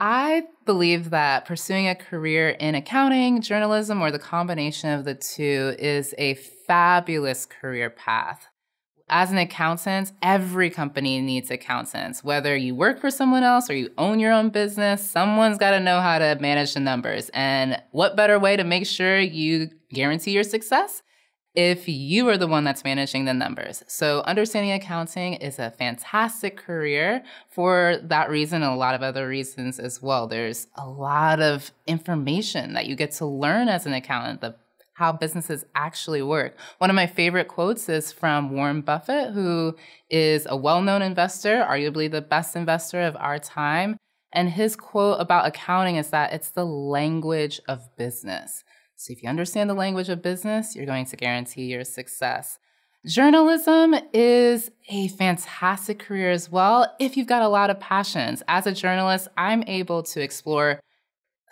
I believe that pursuing a career in accounting, journalism, or the combination of the two is a fabulous career path. As an accountant, every company needs accountants. Whether you work for someone else or you own your own business, someone's got to know how to manage the numbers. And what better way to make sure you guarantee your success if you are the one that's managing the numbers. So, understanding accounting is a fantastic career for that reason and a lot of other reasons as well. There's a lot of information that you get to learn as an accountant, the how businesses actually work. One of my favorite quotes is from Warren Buffett, who is a well known investor, arguably the best investor of our time. And his quote about accounting is that it's the language of business. So if you understand the language of business, you're going to guarantee your success. Journalism is a fantastic career as well if you've got a lot of passions. As a journalist, I'm able to explore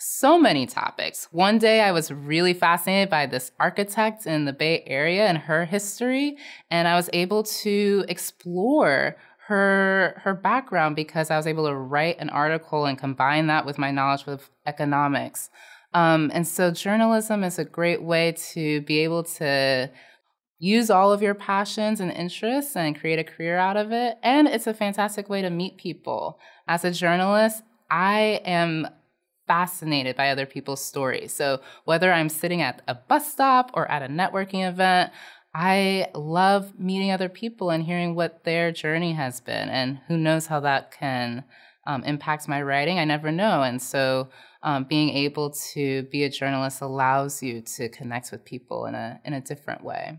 so many topics. One day I was really fascinated by this architect in the Bay Area and her history, and I was able to explore her her background because I was able to write an article and combine that with my knowledge of economics. Um, and so journalism is a great way to be able to use all of your passions and interests and create a career out of it. And it's a fantastic way to meet people. As a journalist, I am fascinated by other people's stories. So whether I'm sitting at a bus stop or at a networking event, I love meeting other people and hearing what their journey has been and who knows how that can um, impact my writing. I never know. And so um, being able to be a journalist allows you to connect with people in a in a different way.